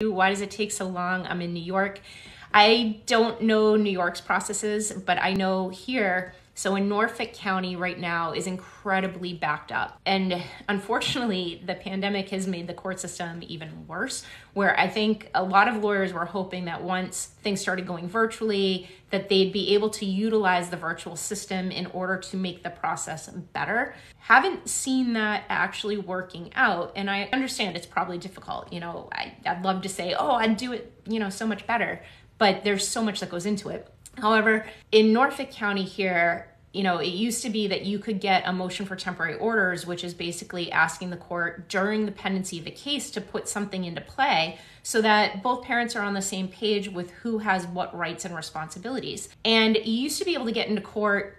Why does it take so long? I'm in New York. I don't know New York's processes, but I know here so in Norfolk County right now is incredibly backed up. And unfortunately, the pandemic has made the court system even worse, where I think a lot of lawyers were hoping that once things started going virtually, that they'd be able to utilize the virtual system in order to make the process better. Haven't seen that actually working out. And I understand it's probably difficult. You know, I'd love to say, oh, I'd do it, you know, so much better. But there's so much that goes into it. However, in Norfolk County here, you know, it used to be that you could get a motion for temporary orders, which is basically asking the court during the pendency of the case to put something into play so that both parents are on the same page with who has what rights and responsibilities. And you used to be able to get into court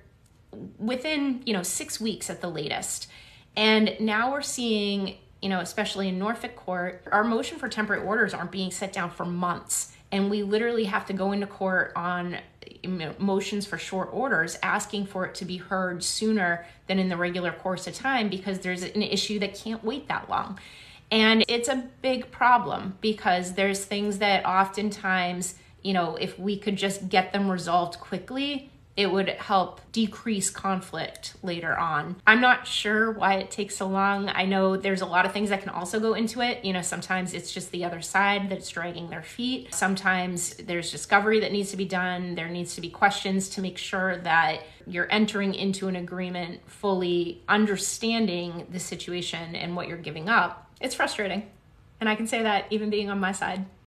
within, you know, six weeks at the latest. And now we're seeing, you know, especially in Norfolk court, our motion for temporary orders aren't being set down for months and we literally have to go into court on motions for short orders asking for it to be heard sooner than in the regular course of time because there's an issue that can't wait that long. And it's a big problem because there's things that oftentimes you know if we could just get them resolved quickly it would help decrease conflict later on. I'm not sure why it takes so long. I know there's a lot of things that can also go into it. You know, sometimes it's just the other side that's dragging their feet. Sometimes there's discovery that needs to be done. There needs to be questions to make sure that you're entering into an agreement fully understanding the situation and what you're giving up. It's frustrating. And I can say that even being on my side.